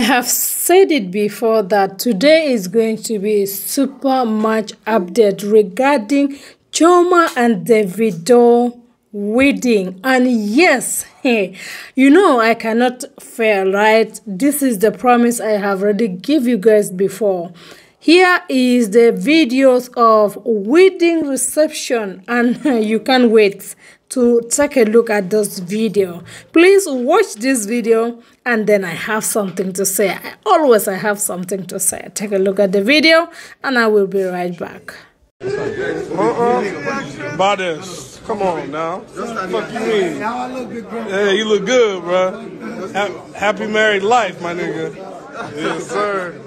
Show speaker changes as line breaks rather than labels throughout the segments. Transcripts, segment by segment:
I have said it before that today is going to be a super much update regarding Chioma and Davido wedding. And yes hey you know i cannot fail right? This is the promise i have already give you guys before. Here is the videos of wedding reception and you can't wait to take a look at this video. Please watch this video and then i have something to say. I, always i have something to say. Take a look at the video and i will be right back.
Uh-uh. Bodies. come on now. Fuck you mean? Yeah you look good bro happy married life my nigga. Yes sir.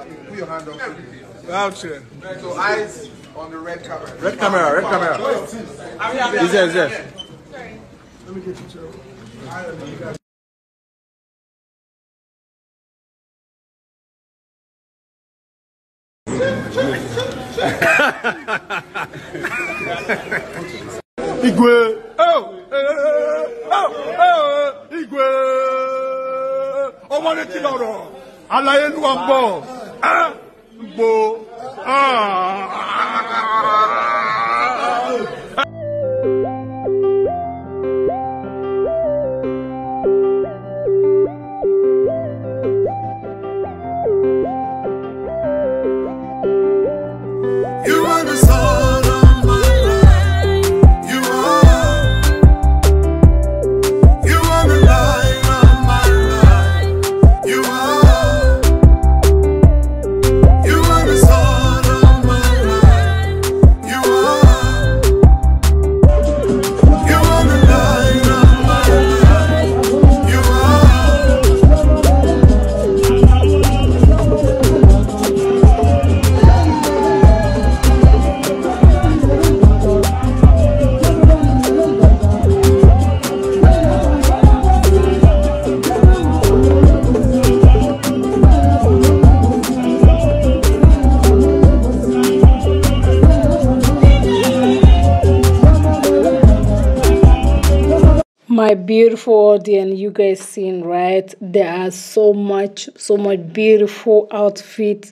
Out here
so eyes on the red camera.
Red camera red camera. Is there is there let me get you, Joe. Igwe! Oh! Oh! Oh! Igwe! Ọmọ ní kí lọ́rọ̀? Aláyé ló wà ń bọ̀. Gbò.
My beautiful audience you guys seen right? There are so much so much beautiful outfits.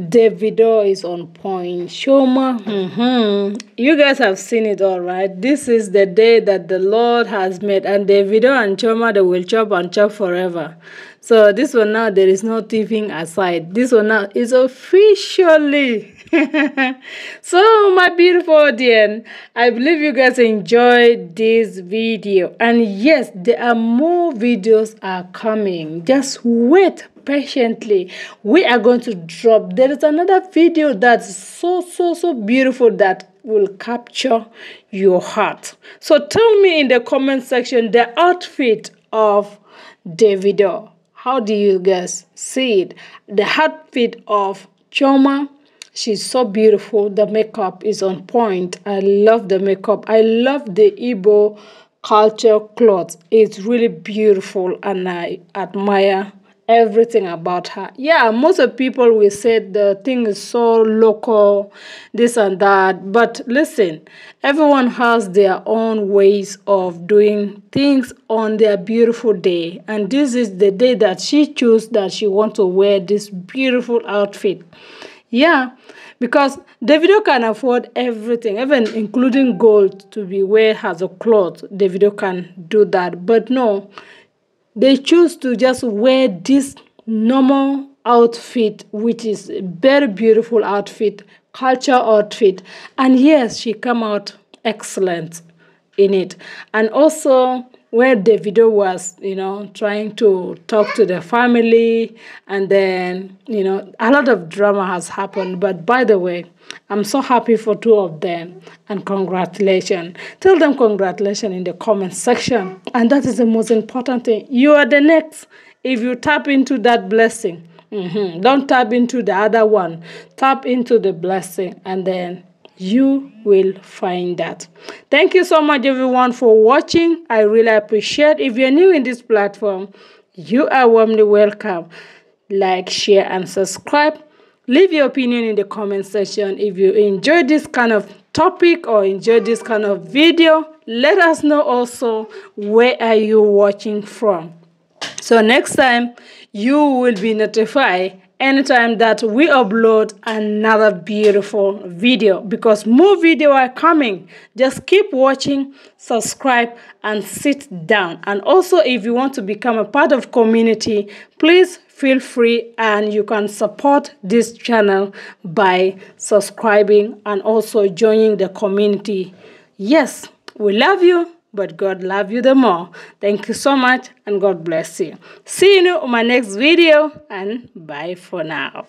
Davido is on point. Chioma mm-hmm. you guys have seen it all right? This is the day that the lord has made and davido and chioma they will chop and chop forever so this one now there is no tipping aside. This one now is officially so my beautiful audience i believe you guys enjoyed this video. And yes there are more videos are coming. Just wait patiently. We are going to drop. There is another video that's so so so beautiful that will capture your heart. So tell me in the comment section the outfit of davido how do you guys see it the outfit of chioma She's so beautiful. The makeup is on point. I love the makeup. I love the Igbo culture clothes. It's really beautiful and I admire everything about her. Yeah, most of people will say the thing is so local, this and that. But listen, everyone has their own ways of doing things on their beautiful day. And this is the day that she chose that she want to wear this beautiful outfit. Yeah, because Davido can afford everything, even including gold to be wear as a cloth. Davido can do that. But no, they choose to just wear this normal outfit, which is a very beautiful outfit, culture outfit. And yes, she come out excellent in it. And also where Davido was, you know, trying to talk to the family, and then, you know, a lot of drama has happened. But by the way, I'm so happy for two of them, and congratulations. Tell them congratulations in the comment section, and that is the most important thing. You are the next. If you tap into that blessing, mm -hmm, don't tap into the other one. Tap into the blessing, and then you will find that. Thank you so much everyone for watching. I really appreciate. If you're new in this platform you are warmly welcome. Like share and subscribe. Leave your opinion in the comment section. If you enjoy this kind of topic or enjoy this kind of video let us know also where are you watching from. So next time you will be notified anytime that we upload another beautiful video because more video are coming. Just keep watching subscribe and sit down. And also if you want to become a part of community please feel free and you can support this channel by subscribing and also joining the community. Yes we love you but God love you the more. Thank you so much and God bless you. See you in my next video and bye for now.